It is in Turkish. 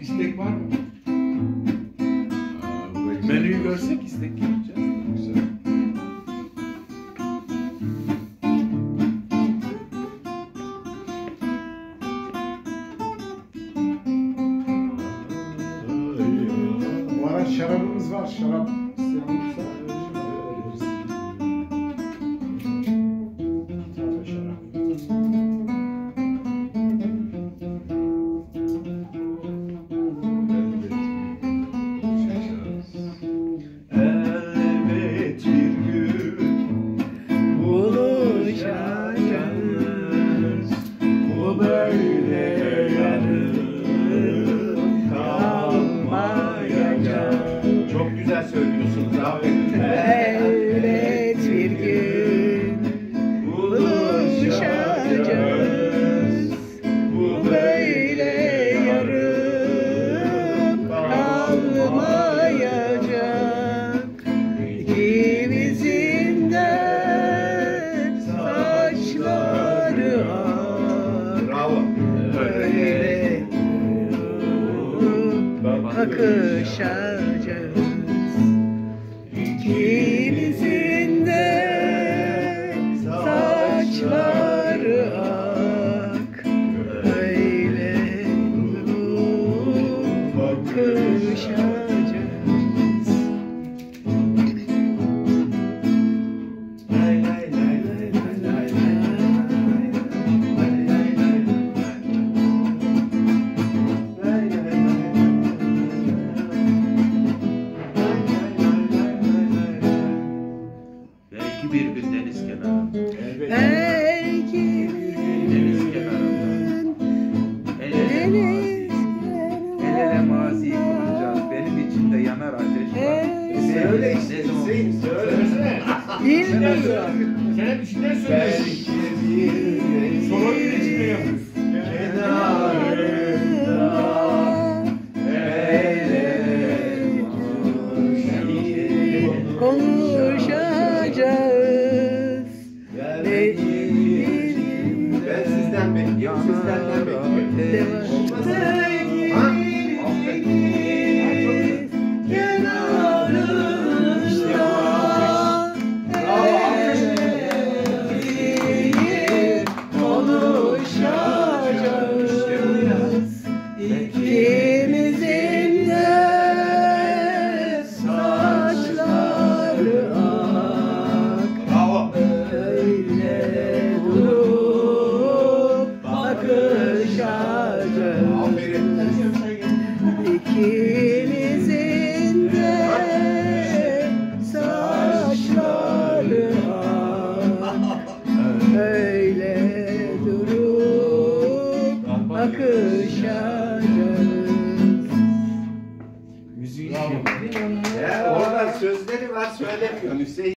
İstek var mı? Aa, Menüyü görsek istek yapacağız. Güzel. Bu ara şarabımız var. Şarap isteyen olursa bakışacağız. İkimizin de saçları ak. Öyle bakışacağız. Belki bir gün deniz kenarında. Belki Deniz bir kenarında. gün El ele mazi. deniz El ele mazi kuracağız. Benim içimde yanar ateş var. Söyle işte Hüseyin söylesene. Bilmiyorum. Sen hep içinden söylüyorsun. Öyle durup bakışacağız. Ya oradan sözleri var söylemiyorsun Hüseyin.